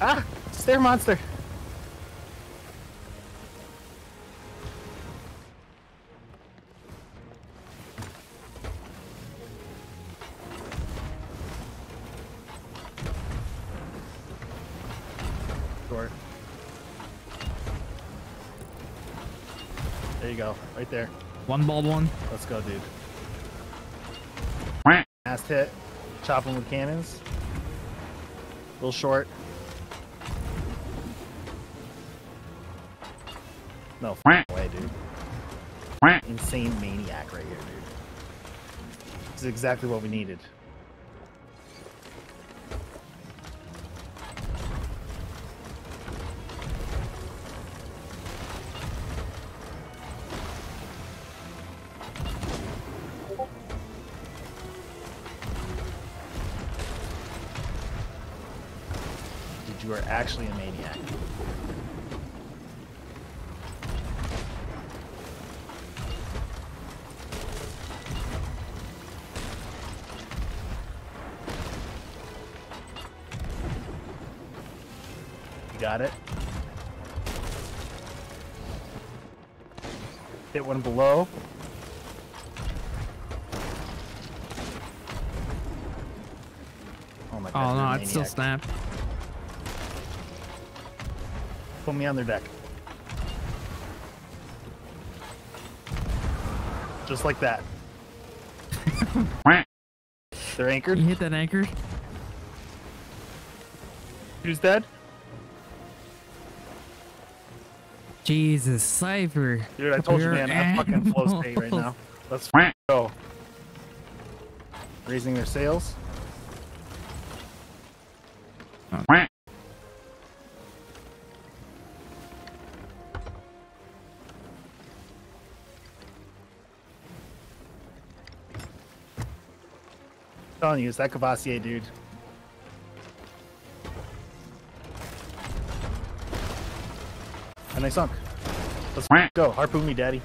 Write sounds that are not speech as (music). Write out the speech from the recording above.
Ah! Stair monster! Short. There you go, right there. One bald one. Let's go, dude. Last hit. Chop him with cannons. A little short. No way, dude. Insane maniac right here, dude. This is exactly what we needed. You are actually a maniac. Got it. Hit one below. Oh my oh, god. Oh no, it's still snapped. Put me on their deck. Just like that. (laughs) They're anchored. You hit that anchor. Who's dead? Jesus, Cypher. Dude, I told you, man, I'm fucking flow state right now. (laughs) Let's go. Raising their sails. telling you, it's that Cavassier dude. And they sunk. Let's go. Harpoon me, daddy.